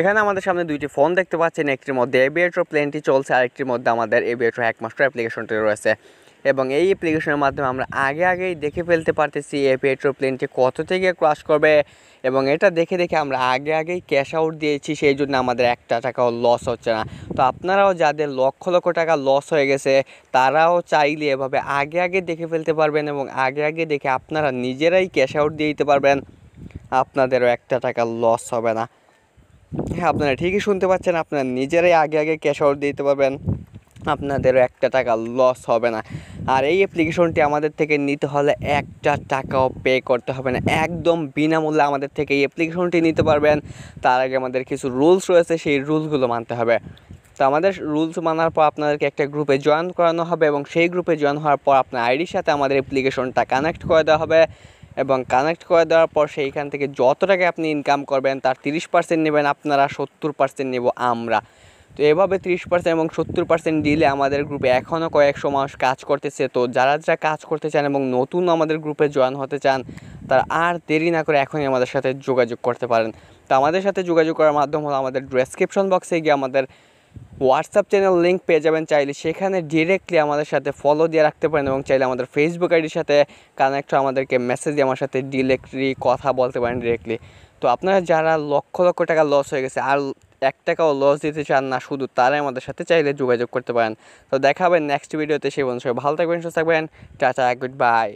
এখানে আমাদের সামনে দুইটি ফোন দেখতে পাচ্ছেন, একটির মধ্যে এবিএট্রো প্লেনটি চলছে, আরেকটির মধ্যে আমাদের এবিএট্রো হ্যাকমাস্টার অ্যাপ্লিকেশনটি রয়েছে। এবং এই অ্যাপ্লিকেশনের মাধ্যমে আমরা আগে আগেই দেখে ফেলতে পারতেছি এই পেট্রো প্লেনটি কত থেকে ক্রাশ করবে। এবং এটা দেখে দেখে আমরা আগে আগেই ক্যাশ আউট দিয়েছি, সেই জন্য আমাদের একটা টাকাও লস হচ্ছে না। তো আপনারাও যাদের লক্ষ লক্ষ টাকা লস হয়ে গেছে, তারাও চাইলে এভাবে আগে আগে দেখে ফেলতে পারবেন এবং আগে আগে দেখে আপনারা নিজেরাই ক্যাশ আউট দিয়ে দিতে পারবেন। আপনাদেরও একটা টাকা লস হবে না। হ্যাঁ আপনারা ঠিকই শুনতে পাচ্ছেন, আপনারা নিজেরাই আগে আগে ক্যাশ আউট দিতে পারবেন। আপনাদেরও একটা টাকা লস হবে না। আর এই অ্যাপ্লিকেশনটি আমাদের থেকে নিতে হলে একটা টাকাও পে করতে হবে না। একদম বিনামূল্যে আমাদের থেকে এই অ্যাপ্লিকেশনটি নিতে পারবেন। তার আগে আমাদের কিছু রুলস রয়েছে, সেই রুলসগুলো মানতে হবে। তো আমাদের রুলস মানার পর আপনাদেরকে একটা গ্রুপে জয়েন করানো হবে এবং সেই গ্রুপে জয়েন হওয়ার পর আপনার আইডির সাথে আমাদের অ্যাপ্লিকেশনটা কানেক্ট করে দেওয়া হবে। এবং কানেক্ট করে দেওয়ার পর সেইখান থেকে যত টাকা আপনি ইনকাম করবেন, তার তিরিশ পার্সেন্ট নেবেন, আপনারা সত্তর পার্সেন্ট নেব আমরা। তো এভাবে তিরিশ পার্সেন্ট এবং সত্তর পার্সেন্ট দিলে আমাদের গ্রুপে এখনও কয়েকশো মানুষ কাজ করতেছে। তো যারা যারা কাজ করতে চান এবং নতুন আমাদের গ্রুপে জয়েন হতে চান, তারা আর দেরি না করে এখনই আমাদের সাথে যোগাযোগ করতে পারেন। তো আমাদের সাথে যোগাযোগ করার মাধ্যম হলো আমাদের ডেসক্রিপশন বক্সে গিয়ে আমাদের হোয়াটসঅ্যাপ চ্যানেল লিঙ্ক পেয়ে যাবেন। চাইলে সেখানে ডিরেক্টলি আমাদের সাথে ফলো দিয়ে রাখতে পারেন এবং চাইলে আমাদের ফেসবুক আইডির সাথে কানেক্ট আমাদেরকে মেসেজ দিয়ে আমার সাথে ডিরেক্টলি কথা বলতে পারেন ডিরেক্টলি তো আপনারা যারা লক্ষ লক্ষ টাকা লস হয়ে গেছে আর এক টাকাও লস দিতে চান না, শুধু তারাই আমাদের সাথে চাইলে যোগাযোগ করতে পারেন। তো দেখা হবে নেক্সট ভিডিওতে সেই বন্ধু ভালো থাকবেন, সুস্থ থাকবেন। Tata good bye